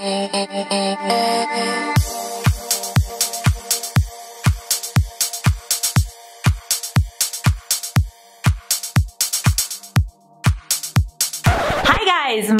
גייז,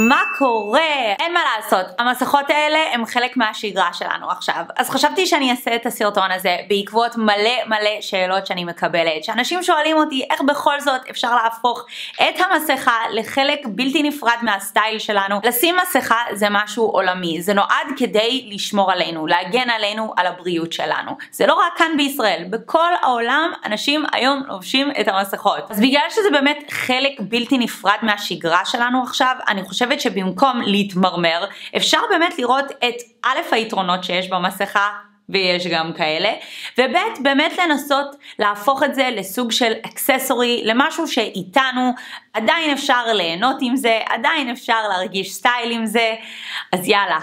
מה קורה? אין מה לעשות, המסכות האלה הם חלק מהשגרה שלנו עכשיו. אז חשבתי שאני אעשה את הסרטון הזה בעקבות מלא מלא שאלות שאני מקבלת, שאנשים שואלים אותי איך בכל זאת אפשר להפוך את המסכה לחלק בלתי נפרד מהסטייל שלנו. לשים מסכה זה משהו עולמי, זה נועד כדי לשמור עלינו, להגן עלינו, על הבריאות שלנו. זה לא רק כאן בישראל, בכל העולם אנשים היום לובשים את המסכות. אז בגלל שזה באמת חלק בלתי נפרד מהשגרה שלנו עכשיו, אני חושבת שבמקום להתמרמר, אפשר באמת לראות את א' היתרונות שיש במסכה, ויש גם כאלה, וב' באמת לנסות להפוך את זה לסוג של אקססורי, למשהו שאיתנו עדיין אפשר ליהנות עם זה, עדיין אפשר להרגיש סטייל עם זה, אז יאללה.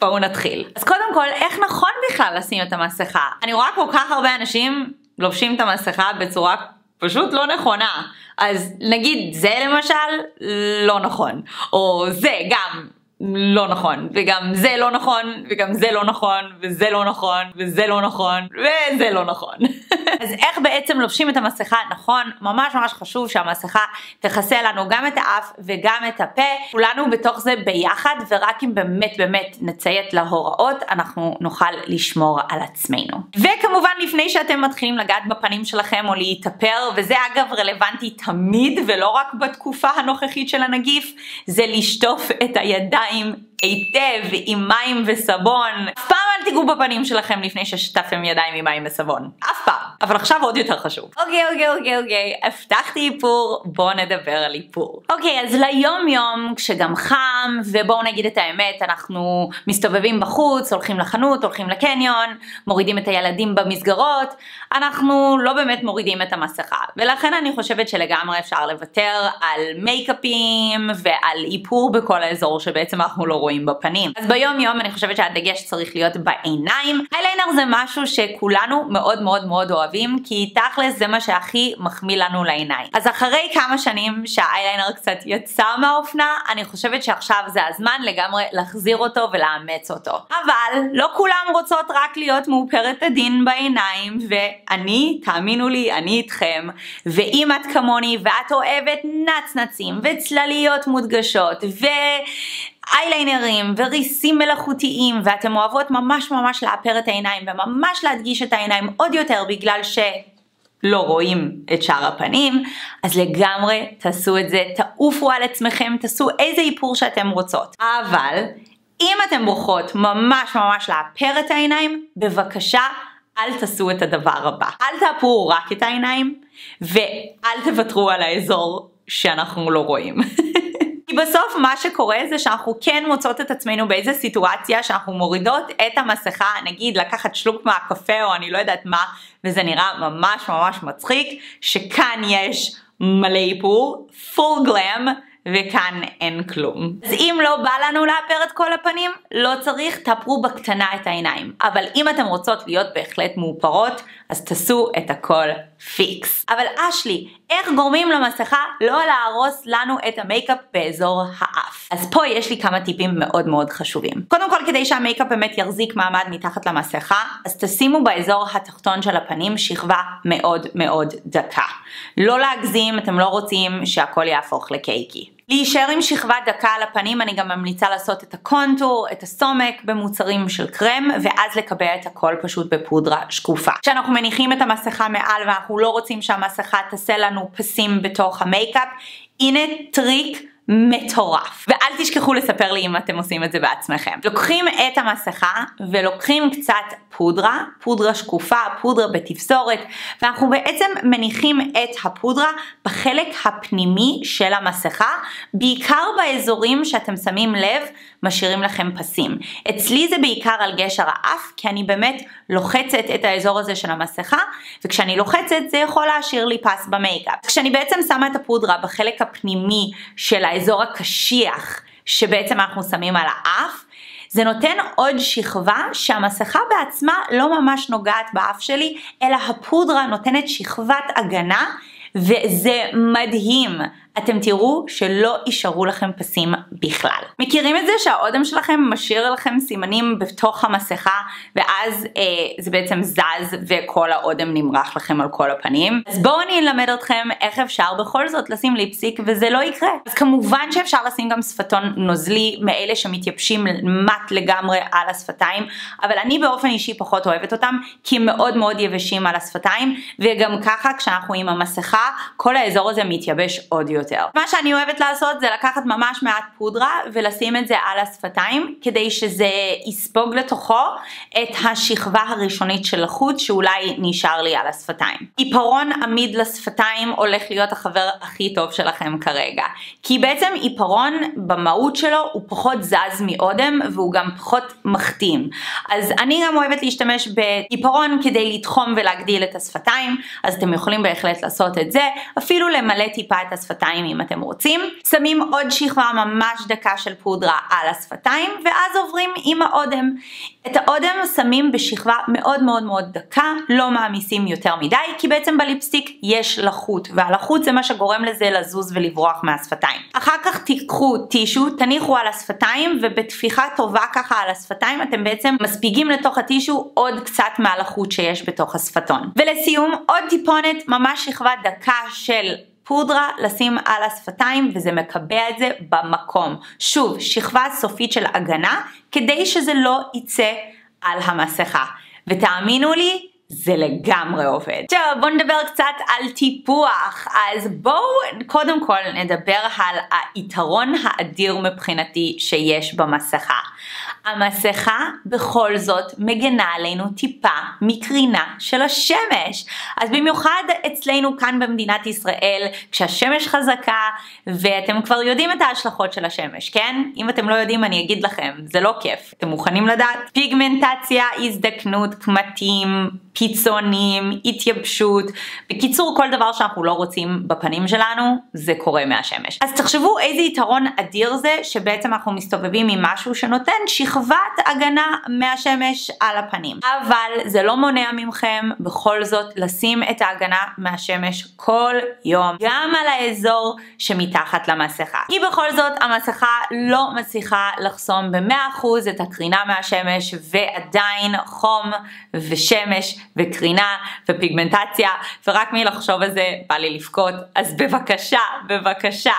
בואו נתחיל. אז קודם כל, איך נכון בכלל לשים את המסכה? אני רואה כל כך הרבה אנשים לובשים את המסכה בצורה פשוט לא נכונה. אז נגיד זה למשל לא נכון, או זה גם לא נכון, וגם זה לא נכון, וגם זה לא נכון, וזה לא נכון, וזה לא נכון, וזה לא נכון. אז איך בעצם לובשים את המסכה נכון? ממש ממש חשוב שהמסכה תכסה לנו גם את האף וגם את הפה, כולנו בתוך זה ביחד, ורק אם באמת באמת נציית להוראות, אנחנו נוכל לשמור על עצמנו. וכמובן לפני שאתם מתחילים לגעת בפנים שלכם או להתאפר, וזה אגב רלוונטי תמיד ולא רק בתקופה הנוכחית של הנגיף, זה לשטוף את הידיים. הידיים היטב עם מים וסבון. אף פעם אל תיגעו בפנים שלכם לפני ששטפתם ידיים עם מים וסבון. אף פעם. אבל עכשיו עוד יותר חשוב. אוקיי אוקיי אוקיי אוקיי, הבטחתי איפור, בואו נדבר על איפור. אוקיי, אז ליום יום כשגם חם, ובואו נגיד את האמת, אנחנו מסתובבים בחוץ, הולכים לחנות, הולכים לקניון, מורידים את הילדים במסגרות, אנחנו לא באמת מורידים את המסכה. ולכן אני חושבת שלגמרי אפשר לוותר על מייקאפים ועל איפור בכל האזור שבעצם אנחנו לא רואים. רואים בפנים. אז ביום יום אני חושבת שהדגש צריך להיות בעיניים. איילנר זה משהו שכולנו מאוד מאוד מאוד אוהבים, כי תכלס זה מה שהכי מחמיא לנו לעיניים. אז אחרי כמה שנים שהאיילנר קצת יצא מהאופנה, אני חושבת שעכשיו זה הזמן לגמרי להחזיר אותו ולאמץ אותו. אבל לא כולם רוצות רק להיות מאופרת הדין בעיניים, ואני, תאמינו לי, אני איתכם, ואם את כמוני ואת אוהבת נצנצים וצלליות מודגשות, ו... אייליינרים וריסים מלאכותיים ואתם אוהבות ממש ממש לאפר את העיניים וממש להדגיש את העיניים עוד יותר בגלל שלא רואים את שאר הפנים, אז לגמרי תעשו את זה, תעופו על עצמכם, תעשו איזה איפור שאתם רוצות. אבל אם אתם בוחרות ממש ממש לאפר את העיניים, בבקשה אל תעשו את הדבר הבא. אל תאפרו רק את העיניים ואל תוותרו על האזור שאנחנו לא רואים. כי בסוף מה שקורה זה שאנחנו כן מוצאות את עצמנו באיזה סיטואציה שאנחנו מורידות את המסכה, נגיד לקחת שלוק מהקפה או אני לא יודעת מה, וזה נראה ממש ממש מצחיק, שכאן יש מלא איפור, full glam, וכאן אין כלום. אז אם לא בא לנו לאפר את כל הפנים, לא צריך, תאפרו בקטנה את העיניים. אבל אם אתם רוצות להיות בהחלט מאופרות, אז תעשו את הכל פיקס. אבל אשלי, איך גורמים למסכה לא להרוס לנו את המייקאפ באזור האף? אז פה יש לי כמה טיפים מאוד מאוד חשובים. קודם כל, כדי שהמייקאפ באמת יחזיק מעמד מתחת למסכה, אז תשימו באזור התחתון של הפנים שכבה מאוד מאוד דקה. לא להגזים, אתם לא רוצים שהכל יהפוך ל cakey. להישאר עם שכבה דקה על הפנים, אני גם ממליצה לעשות את הקונטור, את הסומק במוצרים של קרם, ואז לקבע את הכל פשוט בפודרה שקופה. כשאנחנו מניחים את המסכה מעל ואנחנו לא רוצים שהמסכה תעשה לנו פסים בתוך המייקאפ, הנה טריק מטורף. ואל תשכחו לספר לי אם אתם עושים את זה בעצמכם. לוקחים את המסכה ולוקחים קצת פודרה, פודרה שקופה, פודרה בתפזורת, ואנחנו בעצם מניחים את הפודרה בחלק הפנימי של המסכה, בעיקר באזורים שאתם שמים לב משאירים לכם פסים. אצלי זה בעיקר על גשר האף, כי אני באמת לוחצת את האזור הזה של המסכה, וכשאני לוחצת זה יכול להשאיר לי פס במייקאפ. כשאני בעצם שמה את הפודרה בחלק הפנימי של האזור הקשיח, שבעצם אנחנו שמים על האף, זה נותן עוד שכבה שהמסכה בעצמה לא ממש נוגעת באף שלי, אלא הפודרה נותנת שכבת הגנה וזה מדהים. אתם תראו שלא יישארו לכם פסים בכלל. מכירים את זה שהאודם שלכם משאיר לכם סימנים בתוך המסכה ואז אה, זה בעצם זז וכל האודם נמרח לכם על כל הפנים? אז בואו אני אלמד אתכם איך אפשר בכל זאת לשים ליפסיק וזה לא יקרה. אז כמובן שאפשר לשים גם שפתון נוזלי מאלה שמתייבשים מט לגמרי על השפתיים, אבל אני באופן אישי פחות אוהבת אותם כי הם מאוד מאוד יבשים על השפתיים וגם ככה כשאנחנו עם המסכה כל האזור הזה מתייבש עוד יותר. מה שאני אוהבת לעשות זה לקחת ממש מעט פודרה ולשים את זה על השפתיים כדי שזה יספוג לתוכו את השכבה הראשונית של החוט שאולי נשאר לי על השפתיים. עיפרון עמיד לשפתיים הולך להיות החבר הכי טוב שלכם כרגע. כי בעצם עיפרון במהות שלו הוא פחות זז מאודם והוא גם פחות מחתים. אז אני גם אוהבת להשתמש בעיפרון כדי לתחום ולהגדיל את השפתיים אז אתם יכולים בהחלט לעשות את זה אפילו למלא טיפה את השפתיים אם אתם רוצים שמים עוד שכבה ממש דקה של פודרה על השפתיים ואז עוברים עם האודם את האודם שמים בשכבה מאוד מאוד מאוד דקה, לא מעמיסים יותר מדי, כי בעצם בליפסטיק יש לחות, והלחות זה מה שגורם לזה לזוז ולברוח מהשפתיים. אחר כך תיקחו טישו, תניחו על השפתיים, ובטפיחה טובה ככה על השפתיים אתם בעצם מספיגים לתוך הטישו עוד קצת מהלחות שיש בתוך השפתון. ולסיום, עוד טיפונת, ממש שכבה דקה של פודרה לשים על השפתיים וזה מקבע את זה במקום. שוב, שכבה סופית של הגנה כדי שזה לא יצא על המסכה. ותאמינו לי, זה לגמרי עובד. טוב, בואו נדבר קצת על טיפוח. אז בואו קודם כל נדבר על היתרון האדיר מבחינתי שיש במסכה. המסכה בכל זאת מגנה עלינו טיפה מקרינה של השמש. אז במיוחד אצלנו כאן במדינת ישראל, כשהשמש חזקה ואתם כבר יודעים את ההשלכות של השמש, כן? אם אתם לא יודעים אני אגיד לכם, זה לא כיף. אתם מוכנים לדעת? פיגמנטציה, הזדקנות, קמטים, קיצונים, התייבשות, בקיצור כל דבר שאנחנו לא רוצים בפנים שלנו, זה קורה מהשמש. אז תחשבו איזה יתרון אדיר זה שבעצם אנחנו מסתובבים עם משהו שנותן שכבת הגנה מהשמש על הפנים. אבל זה לא מונע מכם בכל זאת לשים את ההגנה מהשמש כל יום, גם על האזור שמתחת למסכה. כי בכל זאת המסכה לא מצליחה לחסום ב-100% את הקרינה מהשמש ועדיין חום ושמש וקרינה ופיגמנטציה ורק מלחשוב על זה בא לי לבכות אז בבקשה בבקשה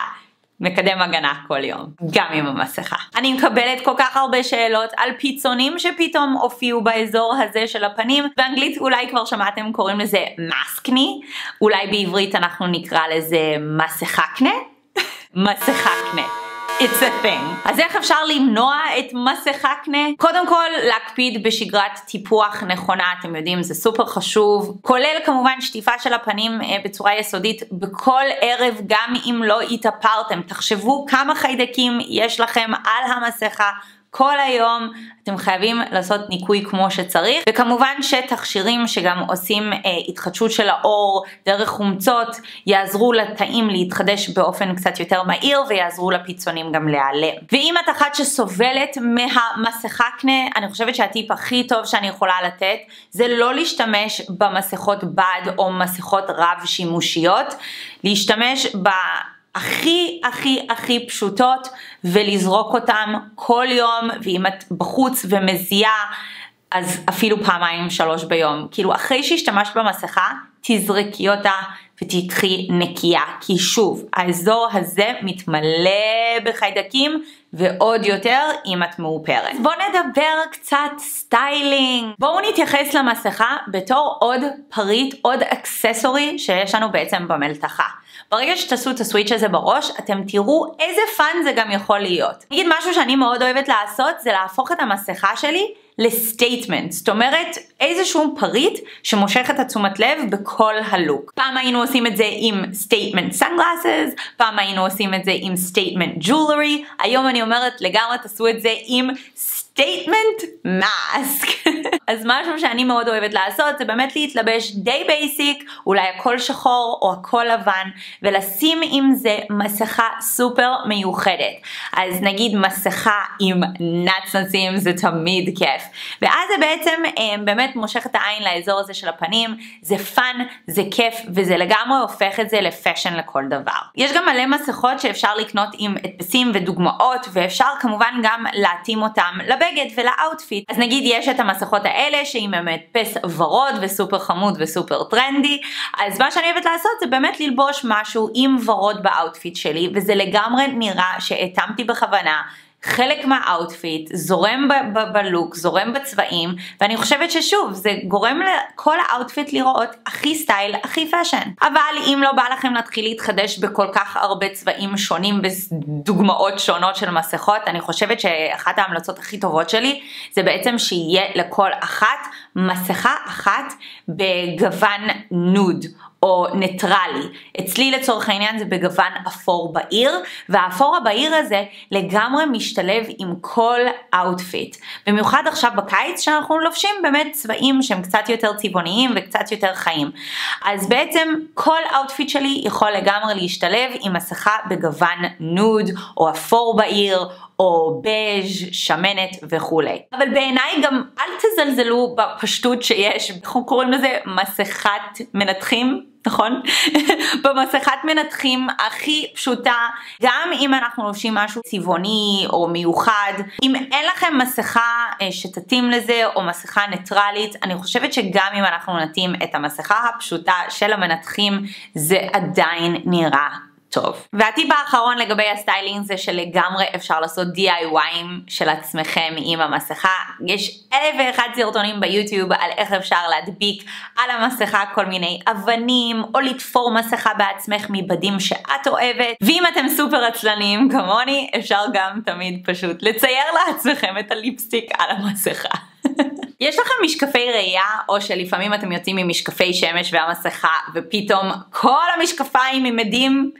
מקדם הגנה כל יום, גם עם המסכה. אני מקבלת כל כך הרבה שאלות על פיצונים שפתאום הופיעו באזור הזה של הפנים, באנגלית אולי כבר שמעתם קוראים לזה מסקני, אולי בעברית אנחנו נקרא לזה מסכה קנה? מסכה קנה. It's a thing. אז איך אפשר למנוע את מסכה קנה? קודם כל להקפיד בשגרת טיפוח נכונה, אתם יודעים זה סופר חשוב, כולל כמובן שטיפה של הפנים אה, בצורה יסודית בכל ערב גם אם לא התאפרתם, תחשבו כמה חיידקים יש לכם על המסכה כל היום אתם חייבים לעשות ניקוי כמו שצריך וכמובן שתכשירים שגם עושים אה, התחדשות של האור דרך חומצות יעזרו לתאים להתחדש באופן קצת יותר מהיר ויעזרו לפיצונים גם להיעלם. ואם את אחת שסובלת מהמסכה קנה אני חושבת שהטיפ הכי טוב שאני יכולה לתת זה לא להשתמש במסכות בד או מסכות רב שימושיות להשתמש ב... הכי הכי הכי פשוטות ולזרוק אותם כל יום ואם את בחוץ ומזיעה אז אפילו פעמיים שלוש ביום. כאילו אחרי שהשתמשת במסכה תזרקי אותה ותקחי נקייה כי שוב האזור הזה מתמלא בחיידקים ועוד יותר אם את מאופרת. בואו נדבר קצת סטיילינג. בואו נתייחס למסכה בתור עוד פריט, עוד accessory שיש לנו בעצם במלתחה. ברגע שתעשו את ה switch הזה בראש, אתם תראו איזה fun זה גם יכול להיות. נגיד משהו שאני מאוד אוהבת לעשות זה להפוך את המסכה שלי ל statement, זאת אומרת איזשהו פריט שמושך את התשומת לב בכל הלוק. פעם היינו עושים את זה עם statement sunglasses, פעם היינו עושים את זה עם statement jewelry, היום אני אומרת לגמרי תעשו את זה עם statement mask. אז משהו שאני מאוד אוהבת לעשות זה באמת להתלבש די basic, אולי הכל שחור או הכל לבן, ולשים עם זה מסכה סופר מיוחדת. אז נגיד מסכה עם נצנצים זה תמיד כיף. ואז זה בעצם אה, באמת מושך את העין לאזור הזה של הפנים, זה fun, זה כיף, וזה לגמרי הופך את זה ל fashion לכל דבר. יש גם מלא מסכות שאפשר לקנות עם הדפסים ודוגמאות, ואפשר כמובן גם להתאים אותם לבגד ול outfit. אז נגיד יש את המסכות האלה שהיא באמת פס ורוד וסופר חמוד וסופר טרנדי, אז מה שאני אוהבת לעשות זה באמת ללבוש משהו עם ורוד ב outfit שלי, וזה לגמרי נראה שהתאמתי בכוונה. חלק מה outfit, זורם בלוק, זורם בצבעים, ואני חושבת ששוב, זה גורם לכל ה outfit להיראות הכי style, הכי fashion. אבל אם לא בא לכם להתחיל להתחדש בכל כך הרבה צבעים שונים בדוגמאות שונות של מסכות, אני חושבת שאחת ההמלצות הכי טובות שלי זה בעצם שיהיה לכל אחת מסכה אחת בגוון nude. או ניטרלי. אצלי לצורך העניין זה בגוון אפור בהיר, והאפור הבהיר הזה לגמרי משתלב עם כל outfit. במיוחד עכשיו בקיץ שאנחנו לובשים באמת צבעים שהם קצת יותר צבעוניים וקצת יותר חיים. אז בעצם כל outfit שלי יכול לגמרי להשתלב עם מסכה בגוון nude, או אפור בהיר, או בז', שמנת וכולי. אבל בעיניי גם אל תזלזלו בפשטות שיש, אנחנו קוראים לזה מסכת מנתחים. נכון? במסכת מנתחים הכי פשוטה, גם אם אנחנו לובשים משהו צבעוני או מיוחד, אם אין לכם מסכה אה, שתתאים לזה או מסכה ניטרלית, אני חושבת שגם אם אנחנו נתאים את המסכה הפשוטה של המנתחים, זה עדיין נראה טוב. והטיפ האחרון לגבי ה styling זה שלגמרי אפשר לעשות DIY ים של עצמכם עם המסכה. יש אלף ואחד סרטונים ביוטיוב על איך אפשר להדביק על המסכה כל מיני אבנים, או לתפור מסכה בעצמך מבדים שאת אוהבת. ואם אתם סופר עצלנים כמוני, אפשר גם תמיד פשוט לצייר לעצמכם את הליפסטיק על המסכה. יש לכם משקפי ראייה, או שלפעמים אתם יוצאים עם משקפי שמש והמסכה, ופתאום כל המשקפיים עם אדים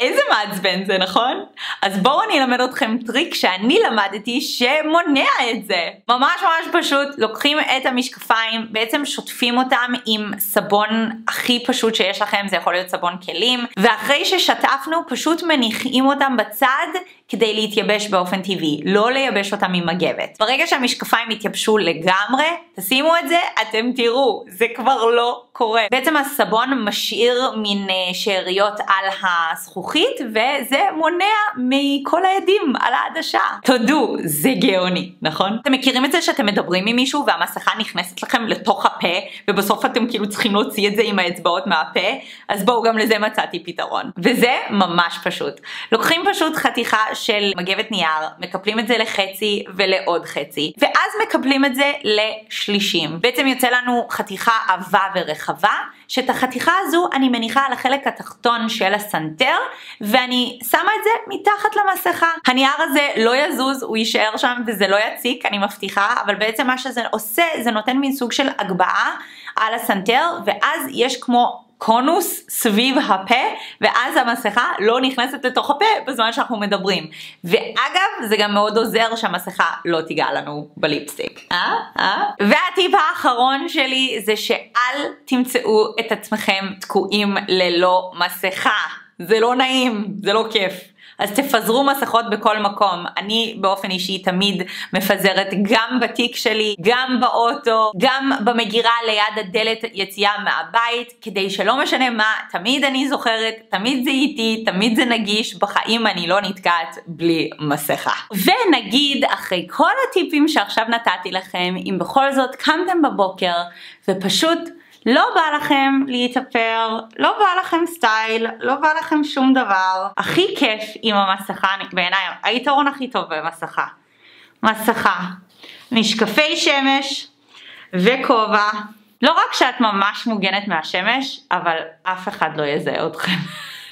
איזה מעצבן זה, נכון? אז בואו אני אלמד אתכם טריק שאני למדתי שמונע את זה. ממש ממש פשוט, לוקחים את המשקפיים, בעצם שוטפים אותם עם סבון הכי פשוט שיש לכם, זה יכול להיות סבון כלים, ואחרי ששטפנו פשוט מניחים אותם בצד כדי להתייבש באופן טבעי, לא לייבש אותם עם מגבת. ברגע שהמשקפיים יתייבשו לגמרי, תשימו את זה, אתם תראו, זה כבר לא קורה. בעצם הסבון משאיר מין אה, שאריות על הזכוכית, וזה מונע מכל העדים על העדשה. תודו, זה גאוני, נכון? אתם מכירים את זה שאתם מדברים עם מישהו והמסכה נכנסת לכם לתוך הפה, ובסוף אתם כאילו צריכים להוציא את זה עם האצבעות מהפה? אז בואו, גם לזה מצאתי פתרון. וזה ממש פשוט. לוקחים פשוט חתיכה של מגבת נייר, מקפלים את זה לחצי ולעוד חצי, ואז מקפלים את זה לשלישים. בעצם יוצא לנו חתיכה עבה ורחבה, שאת החתיכה הזו אני מניחה על החלק התחתון של הסנטר, ואני שמה את זה מתחת למסכה. הנייר הזה לא יזוז, הוא יישאר שם וזה לא יציק, אני מבטיחה, אבל בעצם מה שזה עושה, זה נותן מין סוג של הגבהה על הסנטר, ואז יש כמו קונוס סביב הפה ואז המסכה לא נכנסת לתוך הפה בזמן שאנחנו מדברים. ואגב זה גם מאוד עוזר שהמסכה לא תיגע לנו בליפסטיק. אה? אה? והטיפ האחרון שלי זה שאל תמצאו את עצמכם תקועים ללא מסכה. זה לא נעים, זה לא כיף. אז תפזרו מסכות בכל מקום. אני באופן אישי תמיד מפזרת גם בתיק שלי, גם באוטו, גם במגירה ליד הדלת יציאה מהבית, כדי שלא משנה מה, תמיד אני זוכרת, תמיד זה איתי, תמיד זה נגיש, בחיים אני לא נתקעת בלי מסכה. ונגיד, אחרי כל הטיפים שעכשיו נתתי לכם, אם בכל זאת קמתם בבוקר ופשוט לא בא לכם להתאפר, לא בא לכם סטייל, לא בא לכם שום דבר. הכי כיף עם המסכה, בעיניי, היתרון הכי טוב במסכה. מסכה, משקפי שמש וכובע. לא רק שאת ממש מוגנת מהשמש, אבל אף אחד לא יזהה אתכם.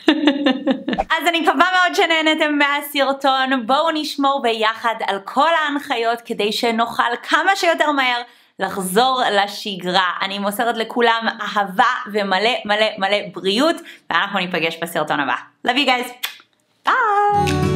אז אני מקווה מאוד שנהנתם מהסרטון, בואו נשמור ביחד על כל ההנחיות כדי שנוכל כמה שיותר מהר לחזור לשגרה. אני מוסרת לכולם אהבה ומלא מלא מלא בריאות, ואנחנו ניפגש בסרטון הבא. Love you guys. ביי!